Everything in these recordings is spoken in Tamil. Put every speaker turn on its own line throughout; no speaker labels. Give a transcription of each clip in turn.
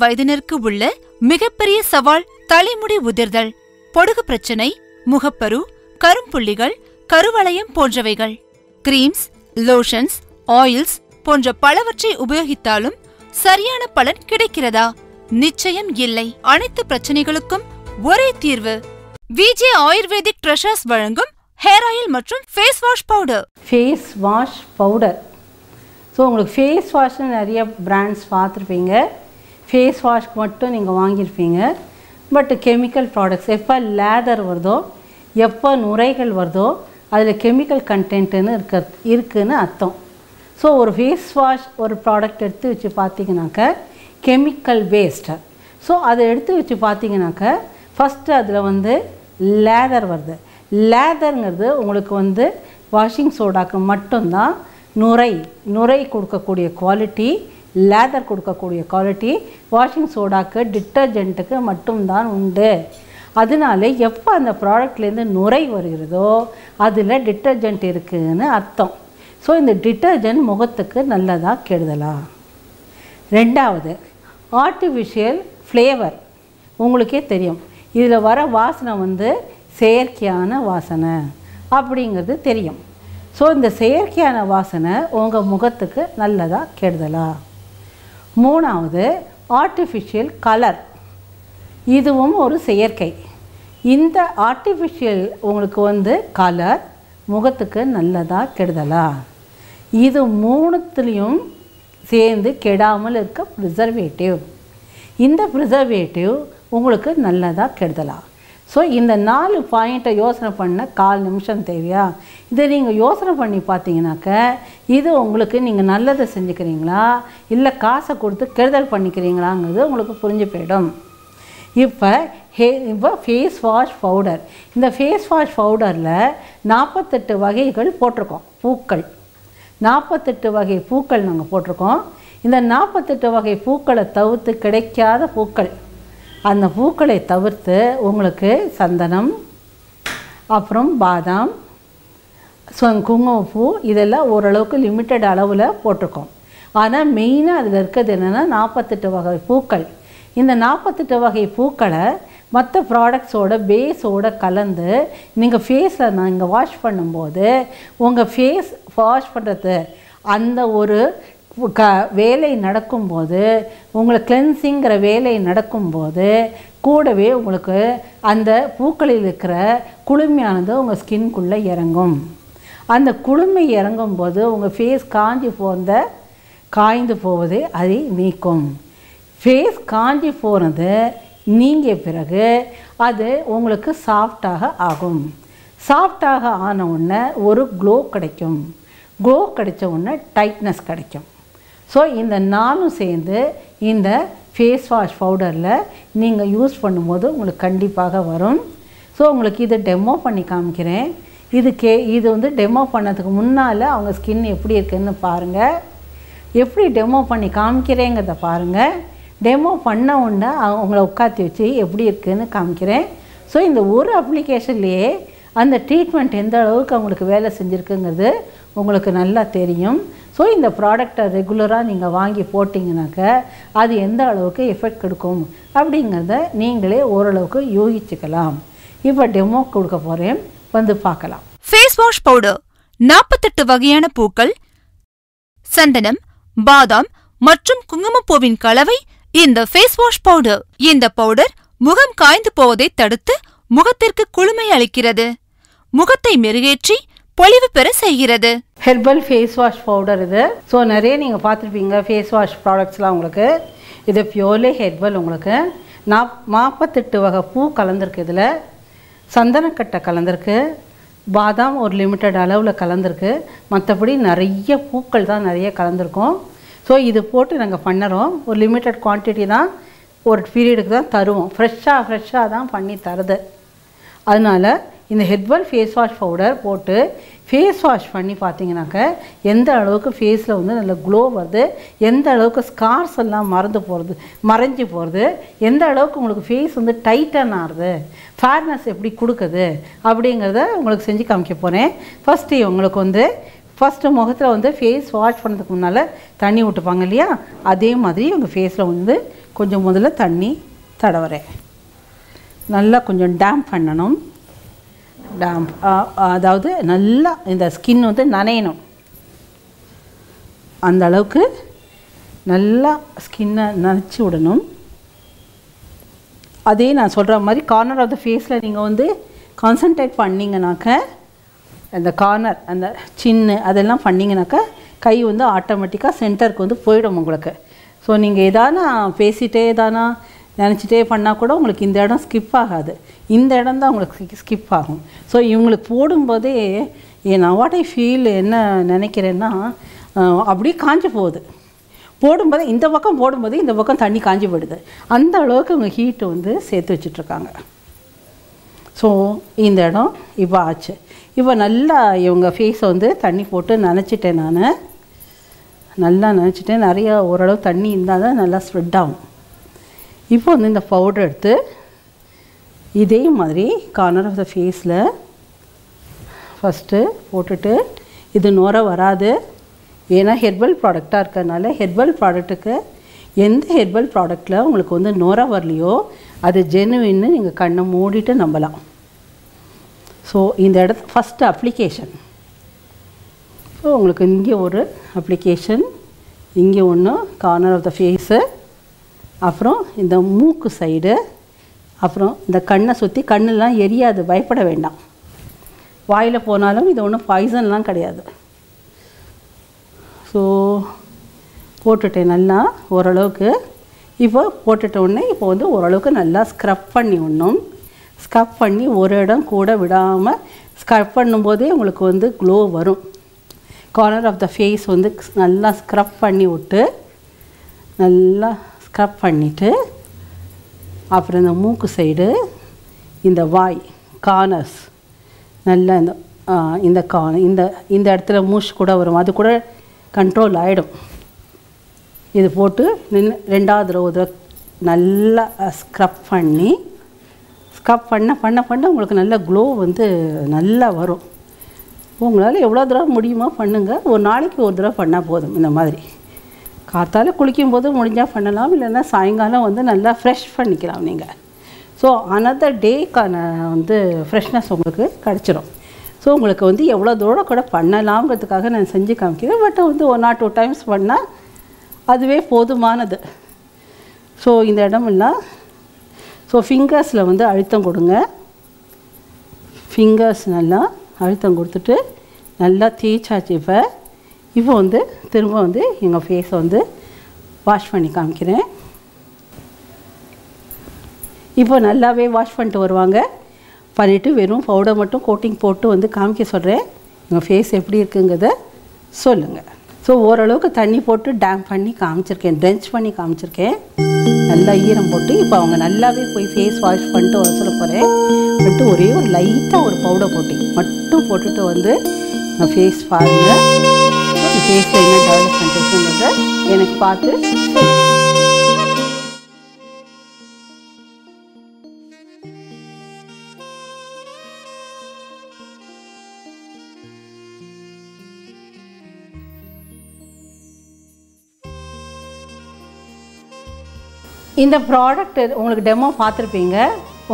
வயதினருக்கு உள்ள மிகப்பெரிய சவால் தலைமுடி உதிர்தல் பொடுகு பிரச்சனை முகப்பரு கரும்புள்ளிகள் கருவளையம் போன்றவைகள். கிரீம்ஸ் லோஷன்ஸ் ஆயில்ஸ் போன்ற பலவற்றை உபயோகித்தாலும் சரியான பலன் கிடைக்கிறதா? நிச்சயம் இல்லை. அனைத்து பிரச்சனைகளுக்கும் ஒரே தீர்வு. விஜே ஆயுர்வேதிக் ட்ரெஷர்ஸ் வழங்கும் ஹேர் ஆயில் மற்றும் face wash powder
face wash powder so உங்களுக்கு ஃபேஸ் வாஷ்னு நிறைய பிராண்ட்ஸ் பார்த்துருப்பீங்க. ஃபேஸ் வாஷ்க்கு மட்டும் நீங்கள் வாங்கியிருப்பீங்க. பட் கெமிக்கல் ப்ராடக்ட்ஸ் எப்போ லேதர் வருதோ எப்போ நுரைகள் வருதோ அதில் கெமிக்கல் கண்டென்ட்டுன்னு இருக்க இருக்குன்னு அர்த்தம். ஸோ ஒரு ஃபேஸ் வாஷ் ஒரு ப்ராடக்ட் எடுத்து வச்சு பார்த்தீங்கன்னாக்க கெமிக்கல் வேஸ்ட்டு ஸோ அதை எடுத்து வச்சு பார்த்தீங்கன்னாக்க ஃபஸ்ட்டு அதில் வந்து லேதர் வருது. லேதருங்கிறது உங்களுக்கு வந்து வாஷிங் சோடாக்கு மட்டும்தான் நுரை நுரை கொடுக்கக்கூடிய குவாலிட்டி லேதர் கொடுக்கக்கூடிய குவாலிட்டி வாஷிங் சோடாக்கு டிட்டர்ஜென்ட்டுக்கு மட்டும்தான் உண்டு. அதனால எப்போ அந்த ப்ராடக்ட்லேருந்து நுரை வருகிறதோ அதில் டிட்டர்ஜென்ட் இருக்குதுன்னு அர்த்தம். ஸோ இந்த டிட்டர்ஜென்ட் முகத்துக்கு நல்லதாக கெடுதலா? ரெண்டாவது ஆர்டிஃபிஷியல் ஃப்ளேவர் உங்களுக்கே தெரியும். இதில் வர வாசனை வந்து செயற்கையான வாசனை அப்படிங்கிறது தெரியும். ஸோ இந்த செயற்கையான வாசனை உங்கள் முகத்துக்கு நல்லதாக கெடுதலா? மூணாவது ஆர்டிஃபிஷியல் கலர் இதுவும் ஒரு செயற்கை. இந்த ஆர்டிஃபிஷியல் உங்களுக்கு வந்து கலர் முகத்துக்கு நல்லதா கெடுதலா? இது மூணுத்துலேயும் சேர்ந்து கெடாமல் இருக்க ப்ரிசர்வேட்டிவ் இந்த ப்ரிசர்வேட்டிவ் உங்களுக்கு நல்லதாக கெடுதலா? ஸோ இந்த நாலு பாயிண்ட்டை யோசனை பண்ண கால் நிமிஷம் தேவையா? இதை நீங்கள் யோசனை பண்ணி பார்த்தீங்கன்னாக்க இது உங்களுக்கு நீங்கள் நல்லதை செஞ்சுக்கிறீங்களா? இல்லை காசை கொடுத்து கெடுதல் பண்ணிக்கிறீங்களாங்கிறது உங்களுக்கு புரிஞ்சு போயிடும். இப்போ ஹே இப்போ ஃபேஸ் வாஷ் பவுடர் இந்த ஃபேஸ் வாஷ் பவுடரில் நாற்பத்தெட்டு வகைகள் போட்டிருக்கோம் பூக்கள். நாற்பத்தெட்டு வகை பூக்கள் நாங்கள் போட்டிருக்கோம். இந்த நாற்பத்தெட்டு வகை பூக்களை தவிர்த்து கிடைக்காத பூக்கள். அந்த பூக்களை தவிர்த்து உங்களுக்கு சந்தனம் அப்புறம் பாதாம் குங்குமப்பூ இதெல்லாம் ஓரளவுக்கு லிமிட்டட் அளவில் போட்டிருக்கோம். ஆனால் மெயினாக அதில் இருக்கிறது என்னென்னா நாற்பத்தெட்டு வகை பூக்கள். இந்த நாற்பத்தெட்டு வகை பூக்களை மற்ற ப்ராடக்ட்ஸோட பேஸோட கலந்து நீங்கள் ஃபேஸில் நீங்கள் வாஷ் பண்ணும்போது உங்கள் ஃபேஸ் வாஷ் பண்ணுறது அந்த ஒரு க வேலை நடக்கும்போது உங்களுக்கு கிளென்சிங்கிற வேலை நடக்கும்போது கூடவே உங்களுக்கு அந்த பூக்களில் இருக்கிற குளுமையானது உங்கள் ஸ்கின்குள்ளே இறங்கும். அந்த குளுமை இறங்கும்போது உங்கள் ஃபேஸ் காஞ்சி போந்த காய்ந்து போவது அதை நீக்கும். ஃபேஸ் காஞ்சி போனது நீங்கிய பிறகு அது உங்களுக்கு சாஃப்டாக ஆகும். சாஃப்டாக ஆன உடனே ஒரு க்ளோ கிடைக்கும். க்ளோ கிடைச்ச உடனே டைட்னஸ் கிடைக்கும். ஸோ இந்த நாலும் சேர்ந்து இந்த ஃபேஸ் வாஷ் பவுடரில் நீங்கள் யூஸ் பண்ணும்போது உங்களுக்கு கண்டிப்பாக வரும். ஸோ உங்களுக்கு இதை டெமோ பண்ணி காமிக்கிறேன். இது கே இது வந்து டெமோ பண்ணதுக்கு முன்னால் அவங்க ஸ்கின் எப்படி இருக்குதுன்னு பாருங்கள் எப்படி டெமோ பண்ணி காமிக்கிறேங்கிறத பாருங்கள் டெமோ பண்ண உடனே அவங்கள உட்காத்தி வச்சு எப்படி இருக்குதுன்னு காமிக்கிறேன். ஸோ இந்த ஒரு அப்ளிகேஷன்லேயே அந்த ட்ரீட்மெண்ட் எந்த அளவுக்கு அவங்களுக்கு வேலை செஞ்சுருக்குங்கிறது உங்களுக்கு நல்லா தெரியும். ஸோ இந்த ப்ராடக்டை ரெகுலராக நீங்கள் வாங்கி போட்டிங்கனாக்க அது எந்த அளவுக்கு எஃபெக்ட் கொடுக்கும் அப்படிங்கிறத நீங்களே ஓரளவுக்கு யூகிச்சுக்கலாம். இப்போ டெமோ கொடுக்க போகிறேன் வந்து பார்க்கலாம்.
ஃபேஸ் வாஷ் பவுடர் நாற்பத்தெட்டு வகையான பூக்கள் சந்தனம் பாதாம் மற்றும் குங்குமப்பூவின் கலவை இந்த ஃபேஸ் வாஷ் பவுடர் இந்த பவுடர் முகம் காய்ந்து போவதை தடுத்து முகத்திற்கு குளுமை அளிக்கிறது. முகத்தை மெருகேற்றி பொலிவு பெற செய்கிறது.
ஹெர்பல் ஃபேஸ் வாஷ் பவுடர் இது. ஸோ நிறைய நீங்கள் பார்த்துருப்பீங்க ஃபேஸ் வாஷ் ப்ராடக்ட்ஸ்லாம் உங்களுக்கு. இது பியோர்லி ஹெர்பல் உங்களுக்கு. நாப் நாற்பத்தெட்டு வகை பூ கலந்துருக்கு இதில். சந்தனக்கட்டை கலந்துருக்கு. பாதாம் ஒரு லிமிட்டட் அளவில் கலந்துருக்கு. மற்றபடி நிறைய பூக்கள் தான் நிறைய கலந்துருக்கும். ஸோ இது போட்டு நாங்கள் பண்ணுறோம். ஒரு லிமிட்டட் குவான்டிட்டி தான். ஒரு பீரியடுக்கு தான் தருவோம். ஃப்ரெஷ்ஷாக ஃப்ரெஷ்ஷாக தான் பண்ணி தருது. அதனால் இந்த ஹெர்பல் ஃபேஸ் வாஷ் பவுடர் போட்டு ஃபேஸ் வாஷ் பண்ணி பார்த்தீங்கன்னாக்க எந்த அளவுக்கு ஃபேஸில் வந்து நல்ல க்ளோ வருது எந்த அளவுக்கு ஸ்கார்ஸ் எல்லாம் மறந்து போகிறது மறைஞ்சு போகிறது எந்த அளவுக்கு உங்களுக்கு ஃபேஸ் வந்து டைட்டன் ஆகுது ஃபேர்னஸ் எப்படி கொடுக்குது அப்படிங்கிறத உங்களுக்கு செஞ்சு காமிக்க போகிறேன் ஃபஸ்ட்டு உங்களுக்கு வந்து ஃபஸ்ட்டு முகத்தில் வந்து ஃபேஸ் வாஷ் பண்ணதுக்கு முன்னால் தண்ணி விட்டுப்பாங்க இல்லையா? அதே மாதிரி உங்கள் ஃபேஸில் வந்து கொஞ்சம் முதல்ல தண்ணி தடவுறேன். நல்லா கொஞ்சம் டேம்ப் பண்ணணும். டாம்ப் அதாவது நல்லா இந்த ஸ்கின் வந்து நனையணும். அந்த அளவுக்கு நல்லா ஸ்கின்னை நனைச்சி விடணும். அதே நான் சொல்கிற மாதிரி கார்னர் ஆஃப் த ஃபேஸில் நீங்கள் வந்து கான்சன்ட்ரேட் பண்ணிங்கனாக்க அந்த கார்னர் அந்த சின்ன அதெல்லாம் பண்ணிங்கனாக்கா கை வந்து ஆட்டோமேட்டிக்காக சென்டருக்கு வந்து போயிடும் உங்களுக்கு. ஸோ நீங்கள் எதானா பேசிகிட்டே எதானா நினச்சிட்டே பண்ணால் கூட உங்களுக்கு இந்த இடம் ஸ்கிப் ஆகாது. இந்த இடம் தான் உங்களுக்கு ஸ்கிப் ஆகும். ஸோ இவங்களுக்கு போடும்போதே நான் வாட் ஐ ஃபீல் என்ன நினைக்கிறேன்னா அப்படியே காஞ்சி போகுது. போடும்போது இந்த பக்கம் போடும்போது இந்த பக்கம் தண்ணி காஞ்சி போயிடுது. அந்த அளவுக்கு இவங்க ஹீட்டு வந்து சேர்த்து வச்சிட்ருக்காங்க. ஸோ இந்த இடம் இப்போ ஆச்சு. இப்போ நல்லா இவங்க ஃபேஸை வந்து தண்ணி போட்டு நினச்சிட்டேன் நான். நல்லா நினச்சிட்டேன். நிறையா ஓரளவு தண்ணி இருந்தால் தான் நல்லா ஸ்ப்ரெட் ஆகும். இப்போ வந்து இந்த பவுடர் எடுத்து இதே மாதிரி கார்னர் ஆஃப் த ஃபேஸில் ஃபஸ்ட்டு போட்டுட்டு இது நுர வராது. ஏன்னா ஹெர்பல் ப்ராடக்டாக இருக்கறனால ஹெர்பல் ப்ராடக்ட்டுக்கு எந்த ஹெர்பல் ப்ராடக்டில் உங்களுக்கு வந்து நுர வரலையோ அது ஜெனுவின்னு நீங்கள் கண்ணை மூடிட்டு நம்பலாம். ஸோ இந்த இடத்து ஃபஸ்ட்டு அப்ளிகேஷன் ஸோ உங்களுக்கு இங்கே ஒரு அப்ளிகேஷன் இங்கே ஒன்று கார்னர் ஆஃப் த ஃபேஸு அப்புறம் இந்த மூக்கு சைடு அப்புறம் இந்த கண்ணை சுற்றி கண்ணெல்லாம் எரியாது பயப்பட வேண்டாம். வாயில் போனாலும் இது ஒன்றும் பாய்சன்லாம் கிடையாது. ஸோ போட்டுட்டேன் நல்லா ஓரளவுக்கு. இப்போ போட்டுட்ட உடனே இப்போ வந்து ஓரளவுக்கு நல்லா ஸ்க்ரப் பண்ணி விடணும். ஸ்க்ரப் பண்ணி ஒரு இடம் கூட விடாமல் ஸ்க்ரப் பண்ணும்போதே உங்களுக்கு வந்து க்ளோ வரும். கார்னர் ஆஃப் த ஃபேஸ் வந்து நல்லா ஸ்க்ரப் பண்ணி விட்டு நல்லா ஸ்க்ரப் பண்ணிவிட்டு அப்புறம் இந்த மூக்கு சைடு இந்த வாய் கார்னர்ஸ் நல்லா இந்த இந்த கா இந்த இந்த இடத்துல மூஷ் கூட வரும். அது கூட கண்ட்ரோல் ஆகிடும் இது போட்டு நின்று ரெண்டாவது தடவை ஒரு தடவை நல்லா ஸ்க்ரப் பண்ணி ஸ்க்ரப் பண்ண பண்ண பண்ண உங்களுக்கு நல்ல க்ளோ வந்து நல்லா வரும். உங்களால் எவ்வளோ தடவை முடியுமோ பண்ணுங்கள் ஒரு நாளைக்கு ஒரு தடவை பண்ணால் போதும். இந்த மாதிரி. காத்தால் குளிக்கும்போது முடிஞ்சால் பண்ணலாம் இல்லைன்னா சாயங்காலம் வந்து நல்லா ஃப்ரெஷ் பண்ணிக்கலாம் நீங்கள் ஸோ அனதர் டேக்கான வந்து ஃப்ரெஷ்னஸ் உங்களுக்கு கிடச்சிரும். ஸோ உங்களுக்கு வந்து எவ்வளோ தூரம் கூட பண்ணலாம்ங்கிறதுக்காக நான் செஞ்சு காமிக்கிறேன். பட் வந்து ஒன் ஆர் டூ டைம்ஸ் பண்ணால் அதுவே போதுமானது. ஸோ இந்த இடமெல்லாம் ஸோ ஃபிங்கர்ஸில் வந்து அழுத்தம் கொடுங்க. ஃபிங்கர்ஸ் நல்லா அழுத்தம் கொடுத்துட்டு நல்லா தேய்ச்சாச்சு இப்போ. இப்போ வந்து திரும்ப வந்து எங்கள் ஃபேஸை வந்து வாஷ் பண்ணி காமிக்கிறேன். இப்போ நல்லாவே வாஷ் பண்ணிட்டு வருவாங்க. பண்ணிவிட்டு வெறும் பவுடர் மட்டும் கோட்டிங் போட்டு வந்து காமிக்க சொல்கிறேன் எங்கள் ஃபேஸ் எப்படி இருக்குங்கிறத சொல்லுங்கள் ஸோ ஓரளவுக்கு தண்ணி போட்டு டேம் பண்ணி காமிச்சிருக்கேன். ட்ரென்ச் பண்ணி காமிச்சிருக்கேன். நல்லா ஈரம் போட்டு இப்போ அவங்க நல்லாவே போய் ஃபேஸ் வாஷ் பண்ணிட்டு வர சொல்ல போகிறேன் பண்ணிட்டு ஒரே ஒரு லைட்டாக ஒரு பவுடர் கோட்டிங் மட்டும் போட்டுட்டு வந்து ஃபேஸ் பாருங்கள் ஃபேஸில் என்ன எனக்கு பார்த்து இந்த ப்ராடக்ட் உங்களுக்கு டெமோ பார்த்துருப்பீங்க.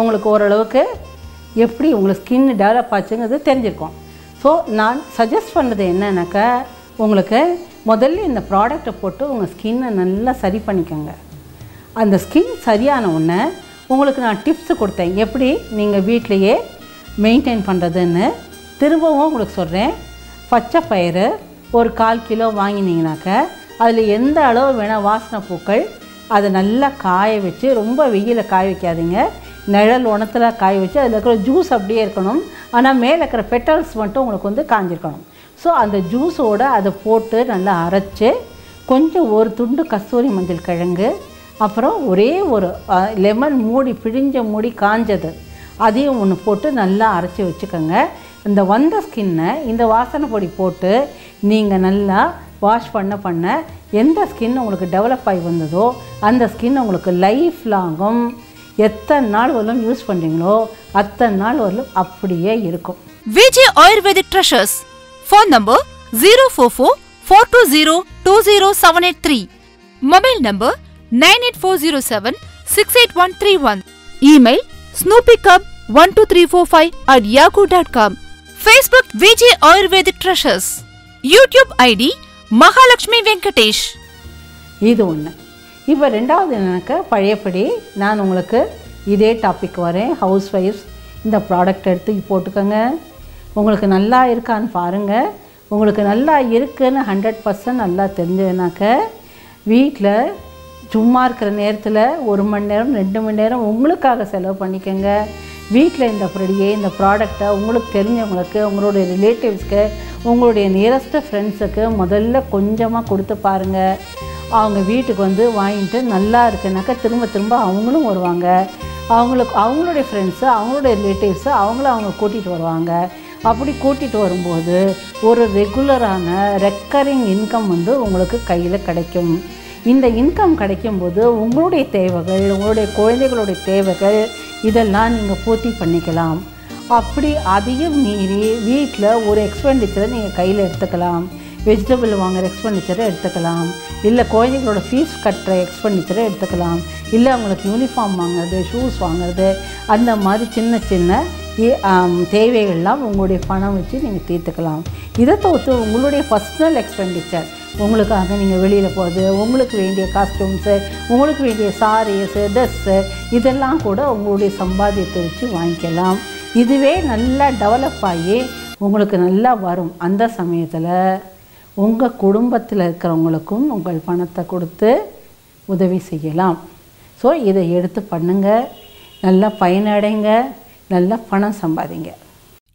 உங்களுக்கு ஓரளவுக்கு எப்படி உங்களுக்கு ஸ்கின் டெவலப் ஆச்சுங்கிறது தெரிஞ்சிருக்கும். ஸோ நான் சஜஸ்ட் பண்ணது என்னன்னாக்கா உங்களுக்கு முதல்ல இந்த ப்ராடக்டை போட்டு உங்கள் ஸ்கின்னை நல்லா சரி பண்ணிக்கோங்க. அந்த ஸ்கின் சரியான உடனே உங்களுக்கு நான் டிப்ஸ் கொடுத்தேன். எப்படி? நீங்கள் வீட்டிலையே மெயின்டைன் பண்ணுறதுன்னு திரும்பவும் உங்களுக்கு சொல்கிறேன் பச்சை பயிறு ஒரு கால் கிலோ வாங்கினீங்கனாக்க அதில் எந்த அளவு வேணால் வாசனை பூக்கள் அதை நல்லா காய வச்சு ரொம்ப வெயிலில் காய வைக்காதீங்க. நிழல் உணத்தில் காய வச்சு அதில் இருக்கிற ஜூஸ் அப்படியே இருக்கணும். ஆனால் மேலே இருக்கிற பெட்டல்ஸ் மட்டும் உங்களுக்கு வந்து காஞ்சிருக்கணும். ஸோ அந்த ஜூஸோட அதை போட்டு நல்லா அரைச்சி கொஞ்சம் ஒரு துண்டு கஸ்தூரி மஞ்சள் கிழங்கு அப்புறம் ஒரே ஒரு லெமன் மூடி பிழிஞ்ச மூடி காஞ்சது. அதையும் ஒன்று போட்டு நல்லா அரைச்சி வச்சுக்கோங்க. இந்த வந்த ஸ்கின்னை இந்த வாசனை பொடி போட்டு நீங்கள் நல்லா வாஷ் பண்ண பண்ண எந்த ஸ்கின் உங்களுக்கு டெவலப் ஆகி வந்ததோ அந்த ஸ்கின் உங்களுக்கு லைஃப் லாங்கும் எத்தனை நாள் வரலும் யூஸ் பண்ணுறீங்களோ அத்தனை நாள் வரலும் அப்படியே இருக்கும்.
Vijay Ayurvedic Treasures phone number zero four four four two zero two zero seven eight three mobile number nine eight four zero seven six eight one three one email Snoopy cup one two three four five at Yahoo dot com Facebook Vijay Ayurvedic Treasures YouTube ID Mahalakshmi Venkatesh
இது ஒன்று இப்போ ரெண்டாவது என்னன்னாக்கா பழையபடி நான் உங்களுக்கு இதே டாபிக் வரேன். ஹவுஸ் ஒய்ஃப்ஸ் இந்த ப்ராடக்ட் எடுத்து போட்டுக்கோங்க. உங்களுக்கு நல்லா இருக்கான்னு பாருங்கள் உங்களுக்கு நல்லா இருக்குன்னு ஹண்ட்ரட் பர்சன்ட் நல்லா தெரிஞ்சதுனாக்க வீட்டில் சும்மா இருக்கிற நேரத்தில் ஒரு மணி நேரம் ரெண்டு மணி நேரம் உங்களுக்காக செலவு பண்ணிக்கோங்க. வீட்டில் இந்த அப்படியே இந்த ப்ராடக்டை உங்களுக்கு தெரிஞ்சவங்களுக்கு உங்களுடைய ரிலேட்டிவ்ஸ்க்கு உங்களுடைய நியரஸ்ட் ஃப்ரெண்ட்ஸுக்கு முதல்ல கொஞ்சமாக கொடுத்து பாருங்கள் அவங்க வீட்டுக்கு வந்து வாங்கிட்டு நல்லா இருக்குனாக்கா திரும்ப திரும்ப அவங்களும் வருவாங்க. அவங்களுக்கு அவங்களுடைய ஃப்ரெண்ட்ஸு அவங்களுடைய ரிலேட்டிவ்ஸு அவங்கள அவங்க கூட்டிகிட்டு வருவாங்க. அப்படி கூட்டிகிட்டு வரும்போது ஒரு ரெகுலரான ரெக்கரிங் இன்கம் வந்து உங்களுக்கு கையில் கிடைக்கும். இந்த இன்கம் கிடைக்கும்போது உங்களுடைய தேவைகள் உங்களுடைய குழந்தைகளுடைய தேவைகள் இதெல்லாம் நீங்கள் பூர்த்தி பண்ணிக்கலாம். அப்படி அதையும் மீறி வீட்டில் ஒரு எக்ஸ்பெண்டிச்சரை நீங்கள் கையில் எடுத்துக்கலாம். வெஜிடபிள் வாங்குகிற எக்ஸ்பெண்டிச்சரை எடுத்துக்கலாம். இல்லை குழந்தைங்களோட ஃபீஸ் கட்டுற எக்ஸ்பெண்டிச்சரை எடுத்துக்கலாம். இல்லை அவங்களுக்கு யூனிஃபார்ம் வாங்குறது ஷூஸ் வாங்குறது அந்த மாதிரி சின்ன சின்ன தேவைகள்லாம் உங்களுடைய பணம் வச்சு நீங்கள் தீர்த்துக்கலாம். இதை தவிர்த்து உங்களுடைய பர்சனல் எக்ஸ்பெண்டிச்சர் உங்களுக்காக நீங்கள் வெளியில் போகிறது உங்களுக்கு வேண்டிய காஸ்டியூம்ஸு உங்களுக்கு வேண்டிய சாரீஸு ட்ரெஸ்ஸு இதெல்லாம் கூட உங்களுடைய சம்பாத்தியத்தை வச்சு வாங்கிக்கலாம். இதுவே நல்லா டெவலப் ஆகி உங்களுக்கு நல்லா வரும். அந்த சமயத்தில் உங்கள் குடும்பத்தில் இருக்கிறவங்களுக்கும் உங்கள் பணத்தை கொடுத்து உதவி செய்யலாம். ஸோ இதை எடுத்து பண்ணுங்கள் நல்லா பயனடைங்க. நல்லா பணம் சம்பாதிங்க.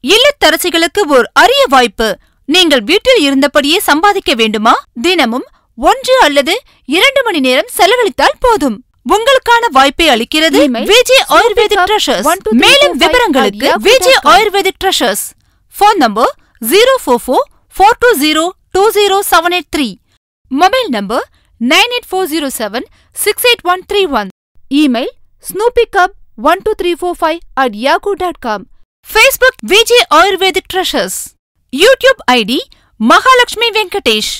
இல்லத்தரசிகளுக்கு ஓர் அரிய வாய்ப்பு. நீங்கள் வீட்டில் இருந்தபடியே சம்பாதிக்க வேண்டுமா? தினமும் ஒன்று அல்லது இரண்டு மணி நேரம் செலவழித்தால் போதும். உங்களுக்கான வாய்ப்பை அளிக்கிறது விஜய் ஆயுர்வேதிக் ட்ரெஷர்ஸ் மேலும் விவரங்களுக்கு Vijay Ayurvedic Treasures phone number zero four four four two zero two zero seven eight three mobile number nine eight four zero seven six eight one three one email Snoopy cup one two three four five at Yahoo dot com Facebook Vijay Ayurvedic Treasures YouTube ID Mahalakshmi Venkatesh